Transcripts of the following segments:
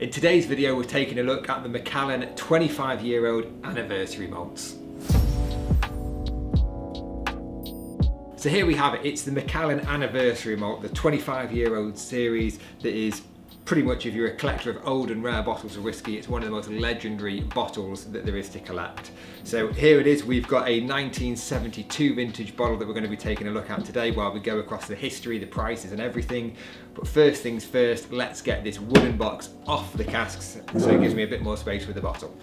In today's video we're taking a look at the Macallan 25 year old anniversary malts. So here we have it, it's the Macallan Anniversary Malt, the 25 year old series that is pretty much if you're a collector of old and rare bottles of whiskey, it's one of the most legendary bottles that there is to collect. So here it is, we've got a 1972 vintage bottle that we're going to be taking a look at today while we go across the history, the prices and everything. But first things first, let's get this wooden box off the casks so it gives me a bit more space with the bottle.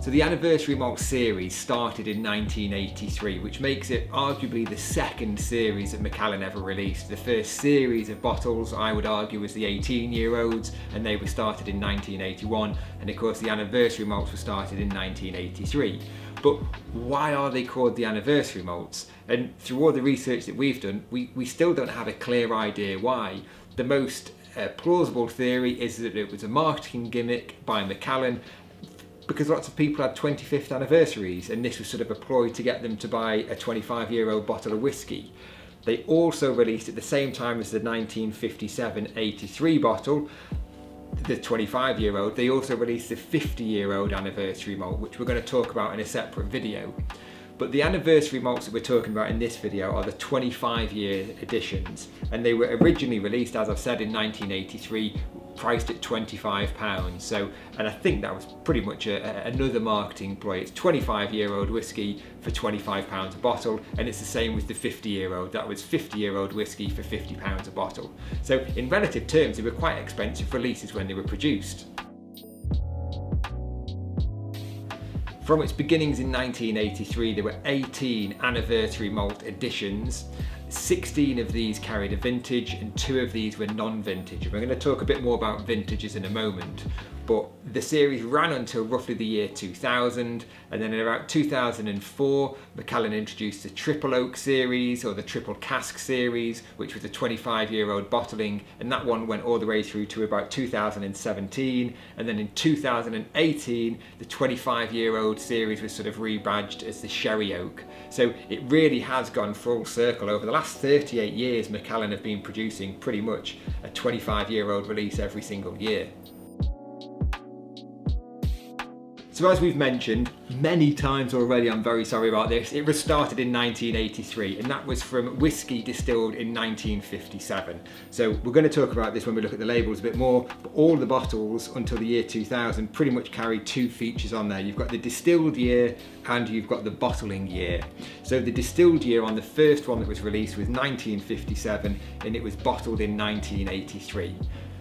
So the Anniversary Malt series started in 1983, which makes it arguably the second series that Macallan ever released. The first series of bottles, I would argue, was the 18 year olds, and they were started in 1981. And of course, the Anniversary Malts were started in 1983. But why are they called the Anniversary Malts? And through all the research that we've done, we, we still don't have a clear idea why. The most uh, plausible theory is that it was a marketing gimmick by Macallan because lots of people had 25th anniversaries and this was sort of a ploy to get them to buy a 25 year old bottle of whiskey. They also released at the same time as the 1957-83 bottle, the 25 year old, they also released the 50 year old anniversary malt, which we're going to talk about in a separate video. But the anniversary malts that we're talking about in this video are the 25 year editions and they were originally released, as I've said, in 1983 priced at 25 pounds. So, and I think that was pretty much a, a, another marketing ploy. It's 25 year old whiskey for 25 pounds a bottle. And it's the same with the 50 year old. That was 50 year old whiskey for 50 pounds a bottle. So in relative terms, they were quite expensive releases when they were produced. From its beginnings in 1983, there were 18 anniversary malt editions 16 of these carried a vintage and two of these were non-vintage. We're going to talk a bit more about vintages in a moment, but the series ran until roughly the year 2000 and then in about 2004 Macallan introduced the Triple Oak series or the Triple Cask series which was a 25 year old bottling and that one went all the way through to about 2017 and then in 2018 the 25 year old series was sort of rebadged as the Sherry Oak. So it really has gone full circle over the last 38 years Macallan have been producing pretty much a 25 year old release every single year. So as we've mentioned many times already, I'm very sorry about this, it was started in 1983 and that was from whiskey distilled in 1957. So we're going to talk about this when we look at the labels a bit more, but all the bottles until the year 2000 pretty much carry two features on there. You've got the distilled year and you've got the bottling year. So the distilled year on the first one that was released was 1957 and it was bottled in 1983.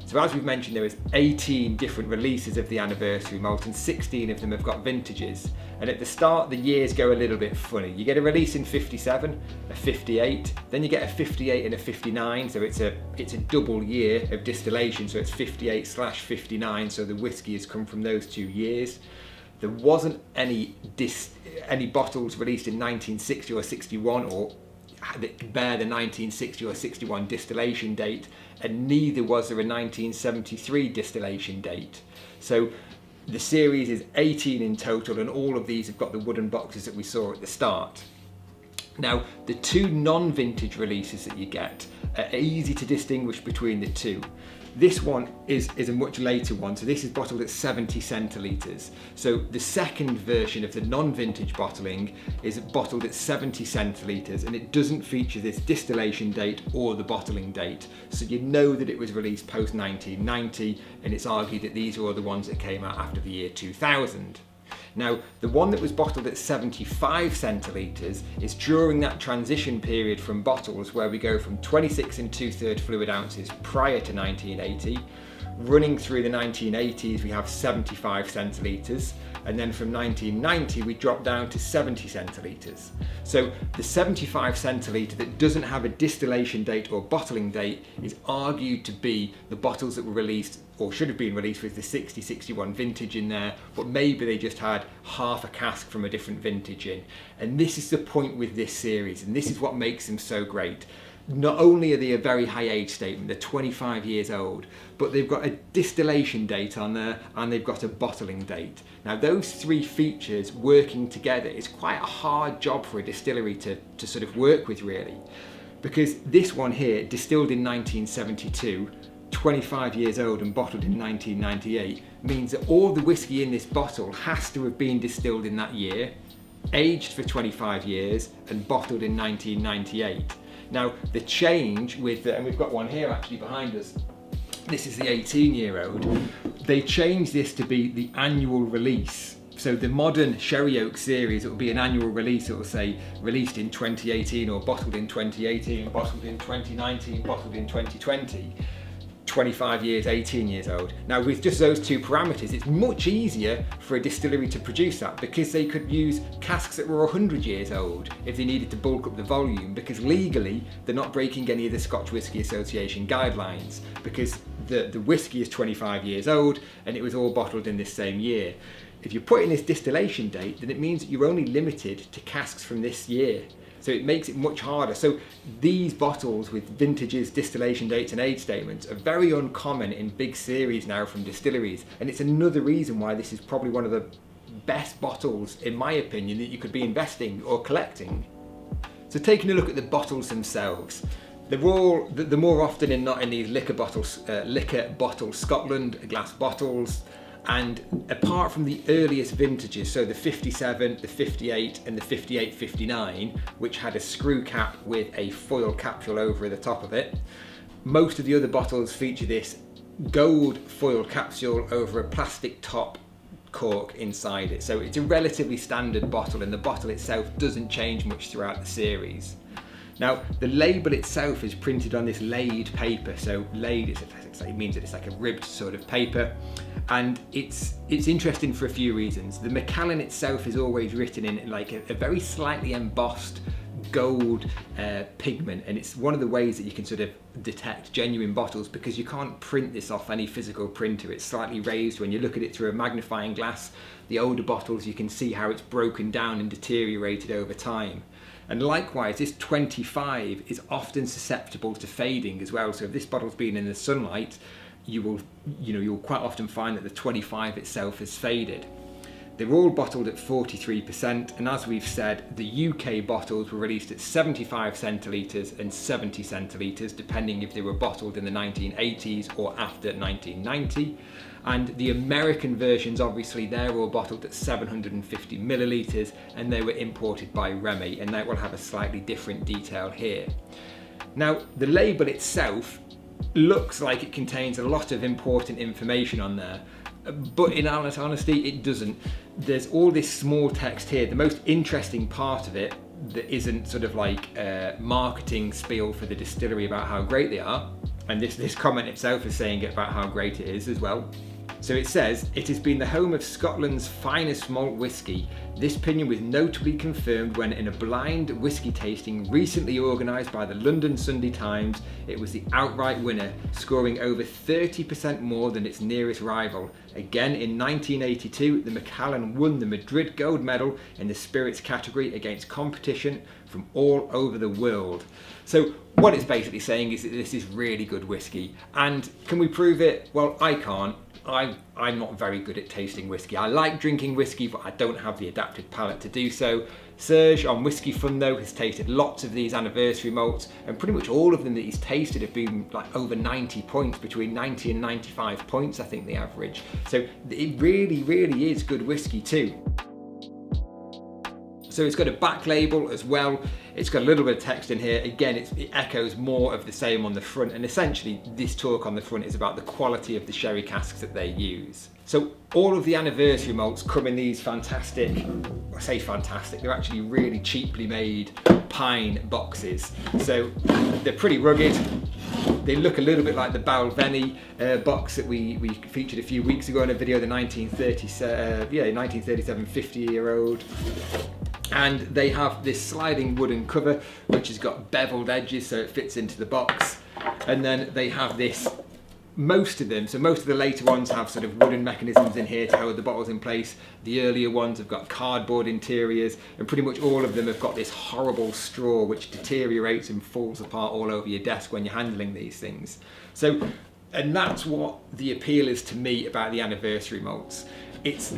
So as we've mentioned, there is 18 different releases of the anniversary malt and 16 of them have got vintages. And at the start, the years go a little bit funny. You get a release in 57, a 58, then you get a 58 and a 59, so it's a, it's a double year of distillation, so it's 58 slash 59, so the whiskey has come from those two years. There wasn't any, dis, any bottles released in 1960 or 61 or bear the 1960 or 61 distillation date and neither was there a 1973 distillation date. So the series is 18 in total and all of these have got the wooden boxes that we saw at the start. Now, the two non-vintage releases that you get are easy to distinguish between the two. This one is, is a much later one, so this is bottled at 70 centilitres. So the second version of the non-vintage bottling is bottled at 70 centilitres and it doesn't feature this distillation date or the bottling date. So you know that it was released post 1990 and it's argued that these are the ones that came out after the year 2000. Now, the one that was bottled at 75 centilitres is during that transition period from bottles where we go from 26 and 2 third fluid ounces prior to 1980, running through the 1980s we have 75 centilitres, and then from 1990 we drop down to 70 centilitres. So the 75 centilitre that doesn't have a distillation date or bottling date is argued to be the bottles that were released or should have been released with the 60-61 vintage in there, but maybe they just had half a cask from a different vintage in. And this is the point with this series, and this is what makes them so great. Not only are they a very high age statement, they're 25 years old, but they've got a distillation date on there and they've got a bottling date. Now those three features working together is quite a hard job for a distillery to, to sort of work with really. Because this one here, distilled in 1972, 25 years old and bottled in 1998 means that all the whiskey in this bottle has to have been distilled in that year, aged for 25 years and bottled in 1998. Now the change with, and we've got one here actually behind us, this is the 18 year old, they changed this to be the annual release. So the modern Sherry Oak series, it will be an annual release. It will say released in 2018 or bottled in 2018, bottled in 2019, bottled in 2020. 25 years, 18 years old. Now with just those two parameters, it's much easier for a distillery to produce that because they could use casks that were 100 years old if they needed to bulk up the volume because legally they're not breaking any of the Scotch Whisky Association guidelines because the, the whiskey is 25 years old and it was all bottled in this same year. If you put in this distillation date, then it means that you're only limited to casks from this year. So it makes it much harder. So these bottles with vintages, distillation dates and age statements are very uncommon in big series now from distilleries. And it's another reason why this is probably one of the best bottles, in my opinion, that you could be investing or collecting. So taking a look at the bottles themselves, they're all, the more often than not in these liquor bottles, uh, liquor bottle Scotland glass bottles, and apart from the earliest vintages, so the 57, the 58 and the 58-59, which had a screw cap with a foil capsule over the top of it, most of the other bottles feature this gold foil capsule over a plastic top cork inside it. So it's a relatively standard bottle and the bottle itself doesn't change much throughout the series. Now, the label itself is printed on this laid paper. So laid, it means that it's like a ribbed sort of paper. And it's it's interesting for a few reasons. The Macallan itself is always written in like a, a very slightly embossed gold uh, pigment and it's one of the ways that you can sort of detect genuine bottles because you can't print this off any physical printer it's slightly raised when you look at it through a magnifying glass the older bottles you can see how it's broken down and deteriorated over time and likewise, this 25 is often susceptible to fading as well. So if this bottle's been in the sunlight, you will, you know, you'll quite often find that the 25 itself has faded. They're all bottled at 43%, and as we've said, the UK bottles were released at 75 centilitres and 70 centilitres, depending if they were bottled in the 1980s or after 1990 and the American versions obviously they're all bottled at 750 millilitres and they were imported by Remy and that will have a slightly different detail here. Now the label itself looks like it contains a lot of important information on there but in honest honesty it doesn't. There's all this small text here. The most interesting part of it that isn't sort of like a marketing spiel for the distillery about how great they are and this, this comment itself is saying it about how great it is as well. So it says, it has been the home of Scotland's finest malt whisky. This opinion was notably confirmed when in a blind whisky tasting recently organised by the London Sunday Times, it was the outright winner, scoring over 30% more than its nearest rival. Again in 1982, the Macallan won the Madrid gold medal in the spirits category against competition from all over the world. So what it's basically saying is that this is really good whiskey. And can we prove it? Well, I can't. I, I'm not very good at tasting whiskey. I like drinking whiskey, but I don't have the adapted palate to do so. Serge on Whiskey Fun though has tasted lots of these anniversary malts and pretty much all of them that he's tasted have been like over 90 points, between 90 and 95 points I think the average. So it really, really is good whiskey too. So it's got a back label as well. It's got a little bit of text in here. Again, it echoes more of the same on the front. And essentially this talk on the front is about the quality of the sherry casks that they use. So all of the anniversary malts come in these fantastic, I say fantastic, they're actually really cheaply made pine boxes. So they're pretty rugged. They look a little bit like the Balvenie uh, box that we, we featured a few weeks ago in a video, the 1930, uh, yeah, 1937 50 year old and they have this sliding wooden cover which has got beveled edges so it fits into the box and then they have this most of them, so most of the later ones have sort of wooden mechanisms in here to hold the bottles in place. The earlier ones have got cardboard interiors, and pretty much all of them have got this horrible straw which deteriorates and falls apart all over your desk when you're handling these things. So, and that's what the appeal is to me about the anniversary malts. It's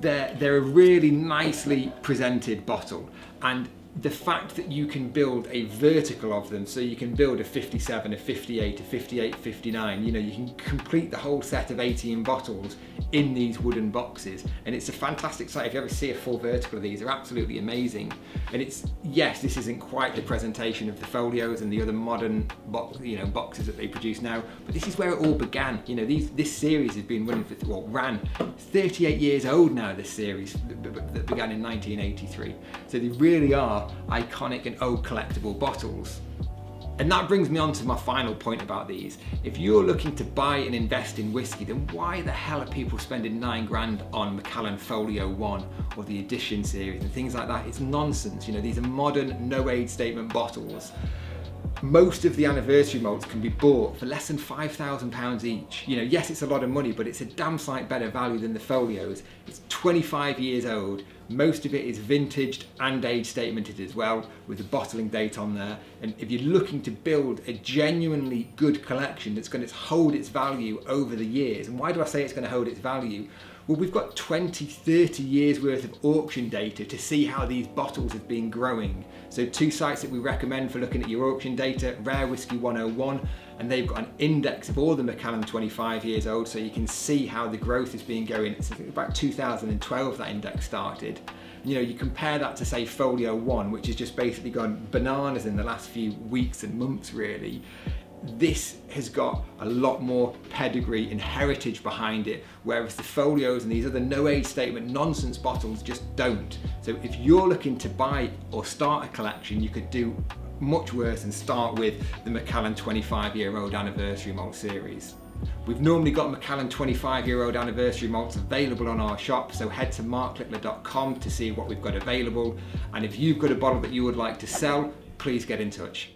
they're, they're a really nicely presented bottle. And the fact that you can build a vertical of them, so you can build a 57, a 58, a 58, 59, you know, you can complete the whole set of 18 bottles in these wooden boxes. And it's a fantastic sight. If you ever see a full vertical of these, they're absolutely amazing. And it's, yes, this isn't quite the presentation of the folios and the other modern box, you know, boxes that they produce now, but this is where it all began. You know, these, this series has been running for, well, ran 38 years old now, this series that began in 1983. So they really are iconic and old collectible bottles. And that brings me on to my final point about these. If you're looking to buy and invest in whiskey, then why the hell are people spending nine grand on Macallan Folio 1 or the Edition series and things like that? It's nonsense. You know, these are modern, no age statement bottles most of the anniversary malts can be bought for less than £5,000 each. You know, yes, it's a lot of money, but it's a damn sight better value than the folios. It's 25 years old. Most of it is vintaged and age statemented as well, with the bottling date on there. And if you're looking to build a genuinely good collection that's going to hold its value over the years, and why do I say it's going to hold its value? Well, we've got 20, 30 years worth of auction data to see how these bottles have been growing. So two sites that we recommend for looking at your auction data, Rare Whisky 101, and they've got an index of all the Macallan 25 years old, so you can see how the growth has been going. It's about 2012 that index started. You know, you compare that to say Folio 1, which has just basically gone bananas in the last few weeks and months really this has got a lot more pedigree and heritage behind it, whereas the folios and these other no age statement nonsense bottles just don't. So if you're looking to buy or start a collection, you could do much worse and start with the Macallan 25 year old anniversary malt series. We've normally got Macallan 25 year old anniversary malts available on our shop, so head to marklittler.com to see what we've got available. And if you've got a bottle that you would like to sell, please get in touch.